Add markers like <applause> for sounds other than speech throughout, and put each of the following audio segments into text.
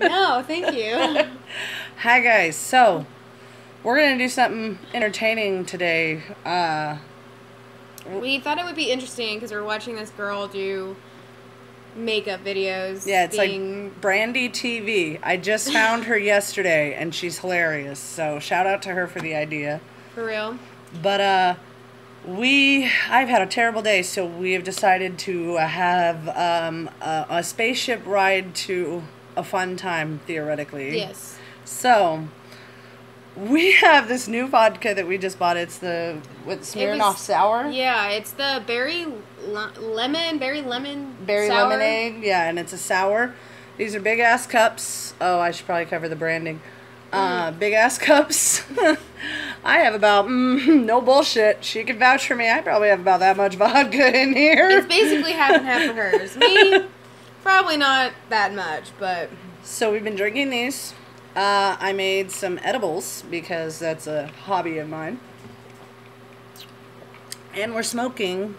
No, thank you. <laughs> Hi guys. So, we're gonna do something entertaining today. Uh, we thought it would be interesting because we're watching this girl do makeup videos. yeah, it's being- like Brandy TV. I just <laughs> found her yesterday, and she's hilarious. So shout out to her for the idea. for real. But uh, we I've had a terrible day, so we have decided to have um, a, a spaceship ride to a fun time theoretically. Yes. So, we have this new vodka that we just bought. It's the what Smirnoff was- Sour, Yeah, it's the berry le- lemon, berry lemon, berry sour. lemonade. Yeah, and it's a sour. These are big ass cups. Oh, I should probably cover the branding. Uh, Mm. big ass cups. <laughs> I have about mm, <laughs> no bullshit. She could vouch for me. I probably have about that much vodka in here. It's basically half and half for hers. Me, <laughs> probably not that much, but So we've been drinking these. Uh, I made some edibles because that's a hobby of mine. And we're smoking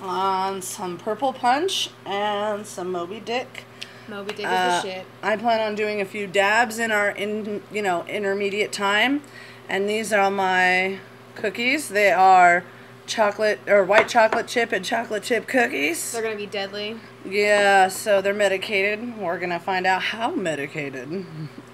on some purple punch and some Moby Dick. Moby Dick is Uh, the shit. I plan on doing a few dabs in our in you know intermediate time, and these are my cookies. They are chocolate or white chocolate chip and chocolate chip cookies. They're gonna be deadly. Yeah, so they're medicated. We're gonna find out how medicated.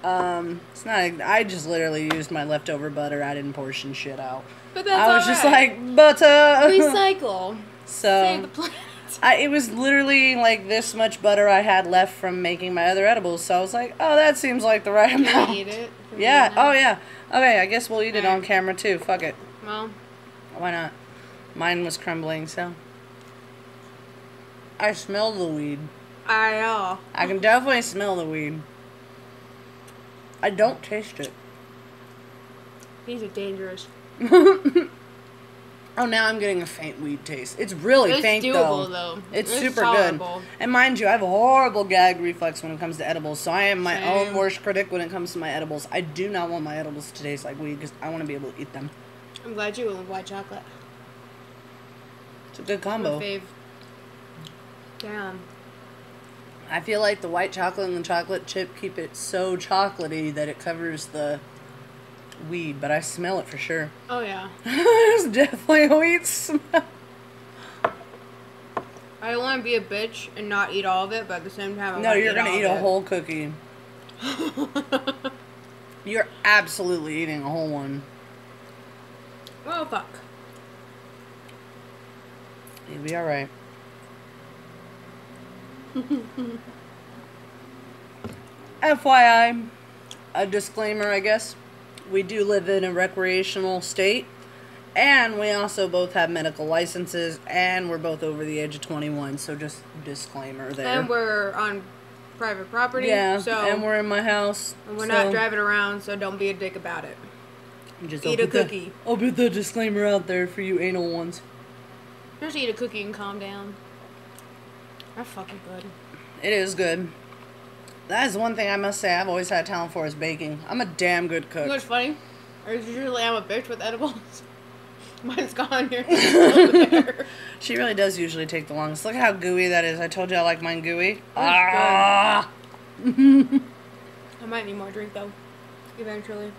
Um, it's not. I just literally used my leftover butter. I didn't portion shit out. But that's I was just alright. like butter. recycle. <laughs> Save the so planet. I, it was literally like this much butter I had left from making my other edibles. So I was like, oh, that seems like the right Can amount. eat it? Yeah. Oh yeah. Okay. I guess we'll eat it on camera too. Fuck it. Well, Why not? Mine was crumbling, so. I smell the weed. I know. I can definitely smell the weed. I don't taste it. These are dangerous. <laughs> Oh, now I'm getting a faint weed taste. It's really It's faint doable, though. though. It's, It's super tolerable. good. And mind you, I have a horrible gag reflex when it comes to edibles, so I am my Same. own worst critic when it comes to my edibles. I do not want my edibles to taste like weed because I want to be able to eat them. I'm glad you with white chocolate. It's a good combo. fave. Damn. I feel like the white chocolate and the chocolate chip keep it so chocolatey that it covers the weed, but I smell it for sure. Oh yeah. <laughs> There's definitely a weed smell. I don't want to be a bitch and not eat all of it, but at the same time, I No, you're gonna eat a it. whole cookie. <laughs> You're absolutely eating a whole one. oh fuck. You'll be alright. <laughs> FYI, a disclaimer, I guess. We do live in a recreational state, and we also both have medical licenses, and we're both over the age of 21, so just disclaimer there. And we're on private property. yeah, So and we're in my house. and we're so not driving around, so don't be a dick about it. Just eat a put that- cookie. I'll put the disclaimer out there for you anal ones. Just eat a cookie and calm down. That's fucking good. It is good. That is one thing I must say I've always had talent for is baking. I'm a damn good cook. You know what's funny? Or usually I'm a bitch with edibles. <laughs> Mine's gone here. <laughs> She really does usually take the longest. Look how gooey that is. I told you I like mine gooey. Ah! <laughs> I might need more drink though. Eventually.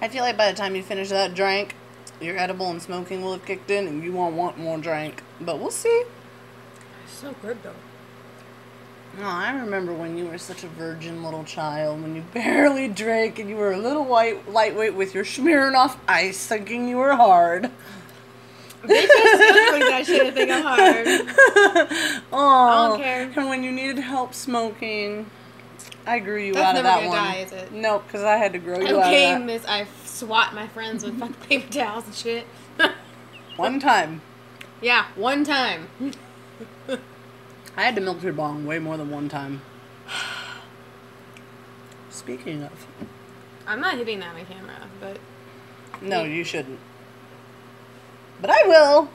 I feel like by the time you finish that drink, your edible and smoking will have kicked in and you won't want more drink. But we'll see. It's So good though. Oh, I remember when you were such a virgin little child, when you <laughs> barely drank and you were a little white lightweight with your Smirnoff ice, thinking you were hard. Bitch, I still drink that shit think I'm hard. <laughs> Oh, don't care. And when you needed help smoking, I grew you That's out of that one. die? Nope, because I had to grow you Okay, out of miss, I swat my friends with fucking paper <laughs> towels and shit. <laughs> One time, yeah, one time. I had to milk your bong way more than one time. Speaking of, I'm not hitting that on camera, but no, you shouldn't. But I will.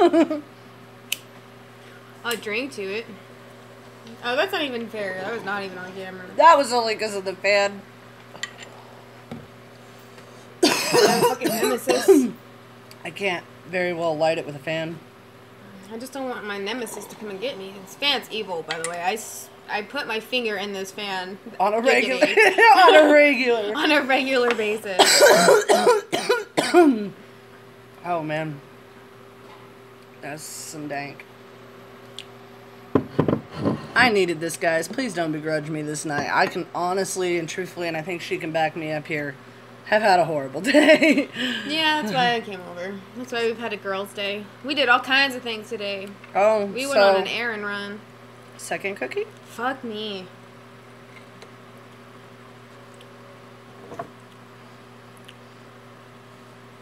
<laughs> I'll drink to it. Oh, that's not even fair. That was not even on camera. That was only because of the fan. Fucking nemesis. I can't very well light it with a fan. I just don't want my nemesis to come and get me. This fan's evil, by the way. I, I put my finger in this fan On a regular. <laughs> on a regular. <laughs> on a regular basis. <coughs> Oh man. That's some dank. I needed this, guys. Please don't begrudge me this night. I can honestly and truthfully, and I think she can back me up here, have had a horrible <laughs> day. yeah, that's why I came over. That's why we've had a girls' day. We did all kinds of things today. oh, We went so on an errand run. second cookie? Fuck me.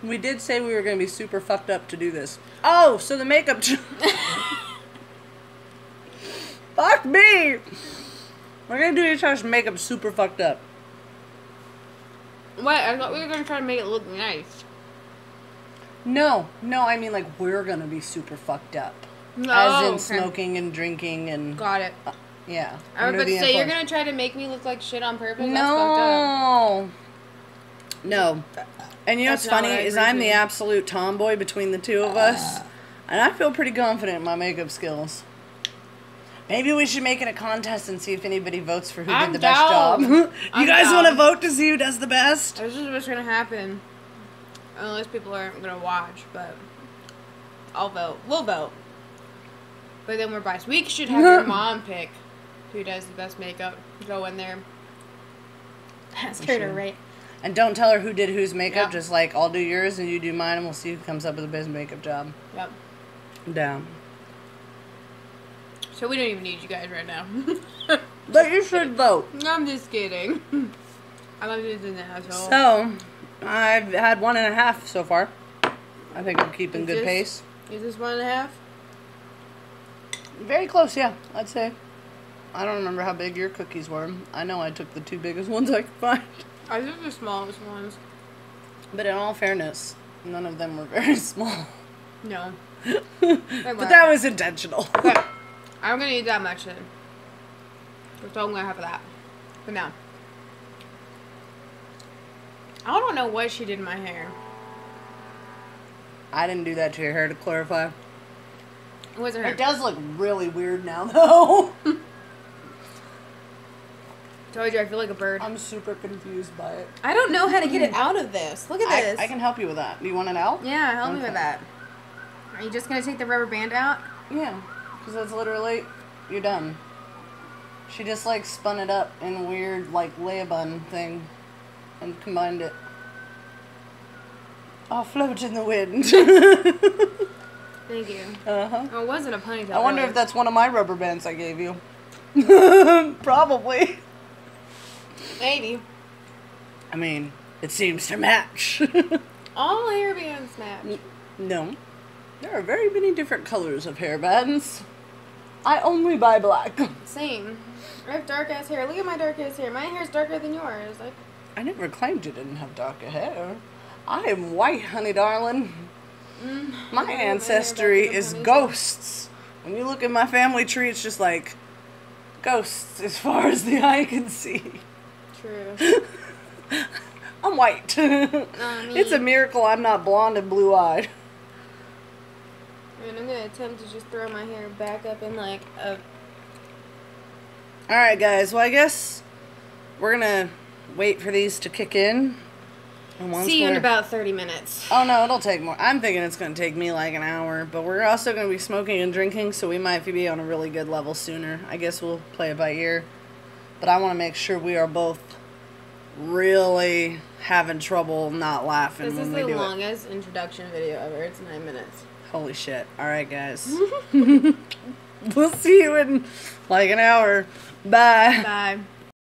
We did say we were going to be super fucked up to do this. Oh, so the makeup. <laughs> Fuck me! We're gonna do each other's makeup super fucked up. What? I thought we were gonna try to make it look nice. No, no, I mean like we're gonna be super fucked up. No. As in okay. smoking and drinking and Got it. Uh, yeah. I was under about to the say you're gonna try to make me look like shit on purpose. That's up. No. No. And you know That's what's funny what is I'm the absolute tomboy between the two of us, and I feel pretty confident in my makeup skills. Maybe we should make it a contest and see if anybody votes for who I'm did the best job. <laughs> you I'm guys want to vote to see who does the best? This is what's gonna happen. Unless people aren't gonna watch, but I'll vote. We'll vote. But then we're biased. We should have your <laughs> mom pick who does the best makeup. Go in there. Ask her to should. rate. And don't tell her who did whose makeup. Yeah. Just like I'll do yours and you do mine, and we'll see who comes up with the best makeup job. Yep. Down. So we don't even need you guys right now. <laughs> But you should vote. I'm just kidding. <laughs> I'm just an asshole. So, I've had one and a half so far. I think I'm keeping Is good this- pace. Is this one and a half? Very close, yeah, I'd say. I don't remember how big your cookies were. I know I took the two biggest <laughs> ones I could find. I took the smallest ones. But in all fairness, none of them were very small. No. but that was intentional. Okay. I'm gonna eat that much then. That's all I'm gonna have for that. For now. I don't know what she did in my hair. I didn't do that to your hair to clarify. It wasn't her. It does look really weird now, though. <laughs> Told you I feel like a bird. I'm super confused by it. I don't know how to get it hmm. out of this. Look at I, this. I can help you with that. Do you want it out? Yeah, help me with that. Are you just gonna take the rubber band out? Yeah, because that's literally you're done. She just like spun it up in a weird like lay bun thing, and combined it. I'll float in the wind. <laughs> Thank you. uh huh. Oh, it wasn't a ponytail. I wonder if that's one of my rubber bands I gave you. <laughs> Probably. maybe. I mean, it seems to match. <laughs> All hair bands match. no, there are very many different colors of hair bands. I only buy black. Same. I have dark ass hair. Look at my dark ass hair. My hair's darker than yours. Like, I never claimed you didn't have darker hair. I am white, honey darling. mm, My look at hair ancestry in is ghosts. When you look at my family tree, it's just like ghosts as far as the eye can see. True. <laughs> I'm white. <laughs> it's a miracle I'm not blonde and blue eyed. And I'm gonna attempt to just throw my hair back up in like a. Alright, guys, well, I guess we're gonna wait for these to kick in. And once See you in about 30 minutes. Oh no, it'll take more. I'm thinking it's gonna take me like an hour, but we're also gonna be smoking and drinking, so we might be on a really good level sooner. I guess we'll play it by ear. But I want to make sure we are both really having trouble not laughing This when is the do it. longest introduction video ever. It's nine minutes. Holy shit! All right, guys. <laughs> we'll see you in like an hour. Bye. Bye.